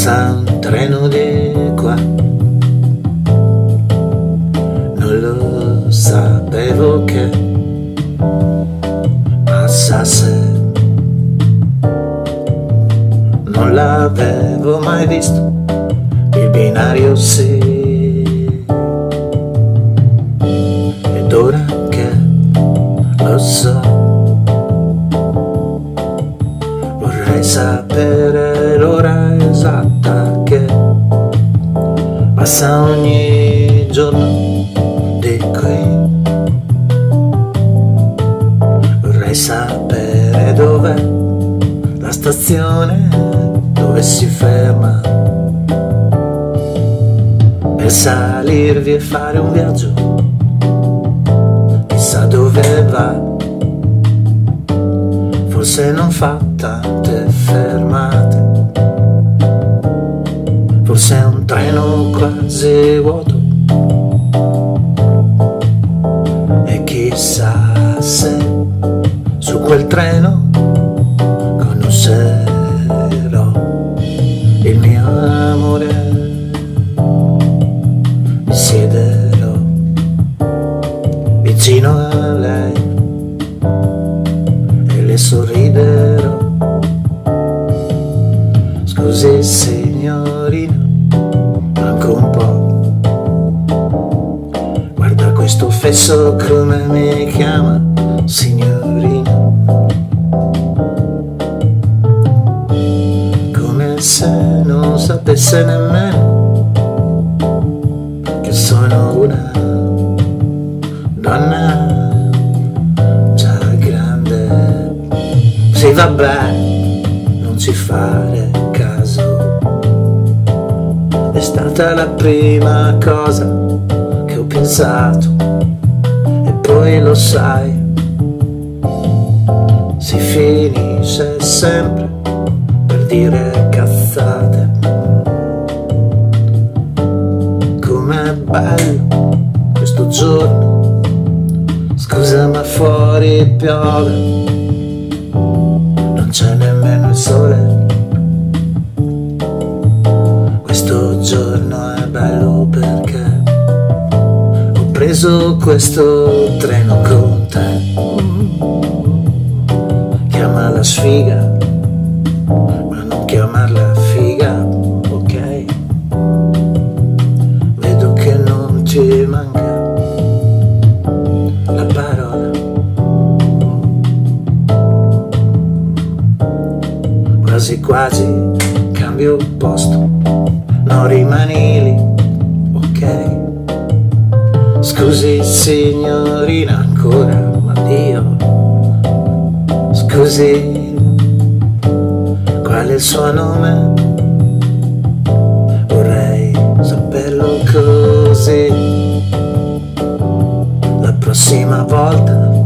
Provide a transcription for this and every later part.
passa un treno di qua. Non lo sapevo che passasse. Non l'avevo mai visto, il binario sì. Ed ora che lo so, vorrei sapere passa ogni giorno di qui. Vorrei sapere dov'è la stazione dove si ferma per salirvi e fare un viaggio. Chissà dove va, forse non fa tante fermate, quasi vuoto. E chissà se su quel treno conoscerò il mio amore, mi siederò vicino a lei e le sorriderò. Scusi signorina, questo fesso come mi chiama, signorina. Come se non sapesse nemmeno che sono una donna già grande. Sì, vabbè, non ci fare caso. È stata la prima cosa che ho pensato. Poi lo sai, si finisce sempre per dire cazzate. Com'è bello questo giorno, scusa ma fuori piove, ho preso questo treno con te. Chiama la sfiga, ma non chiamarla figa, ok? Vedo che non ti manca la parola. Quasi quasi cambio posto, non rimani lì, ok? Scusi signorina ancora, ma Dio, scusi, qual è il suo nome? Vorrei saperlo così. La prossima volta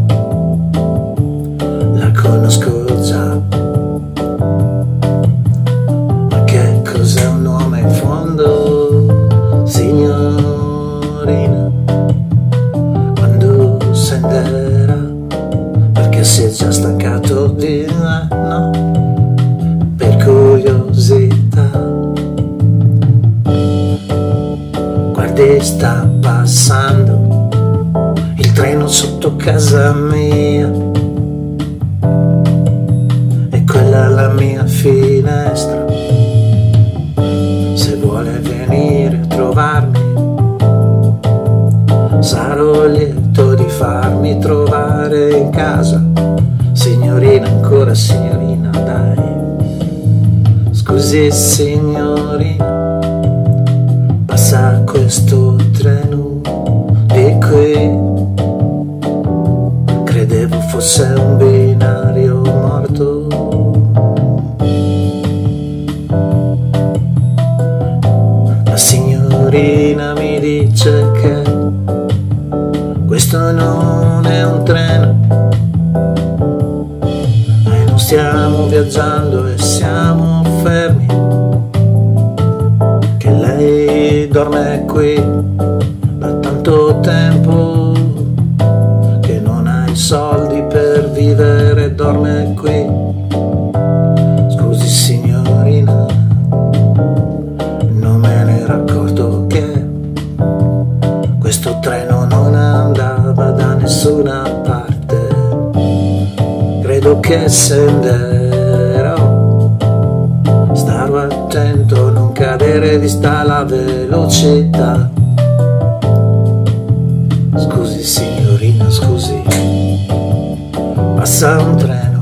stancato di me, no? Per curiosità. Guardi, sta passando il treno sotto casa mia. E quella è la mia finestra. Se vuole venire a trovarmi, sarò lieto di farmi trovare in casa. Signorina, ancora signorina, dai. Scusi, signorina, passa questo treno di qui. Credevo fosse un binario morto. La signorina mi dice che questo non è un treno. Stiamo viaggiando e siamo fermi, che lei dorme qui da tanto tempo, che non ha i soldi per vivere, dorme qui. Scusi signorina, non me ne ero accorto che questo treno non andava da nessuna parte credo che senderò. Starò attento, non cadere vista la velocità. Scusi signorina, scusi, passa un treno